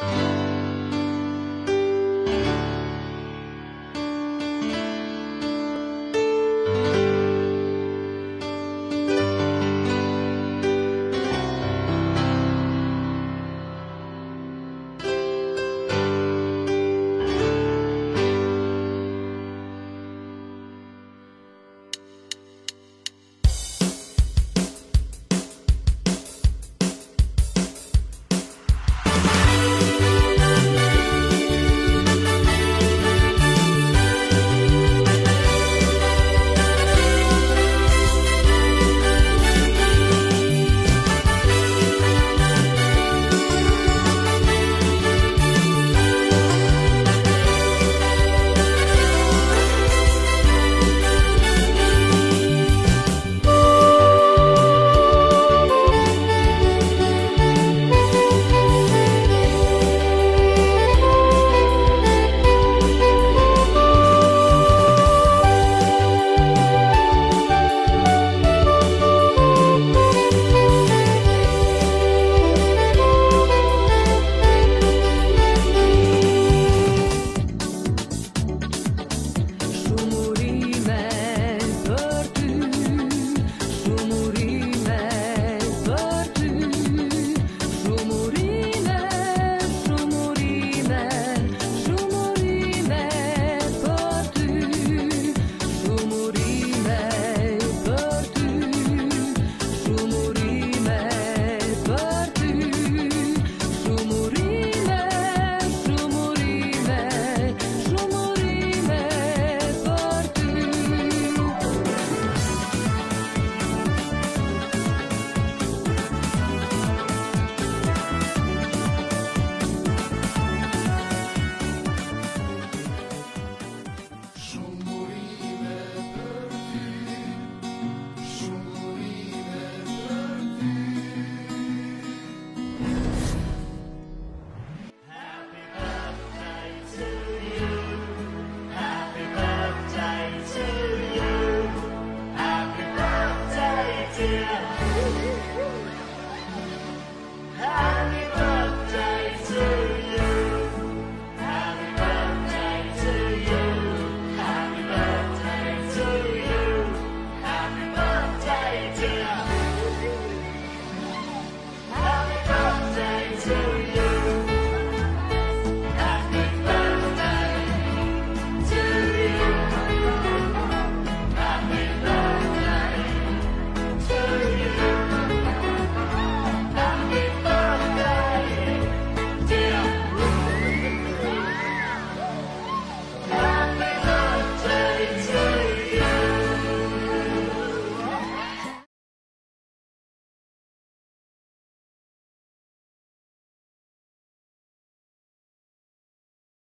Bye.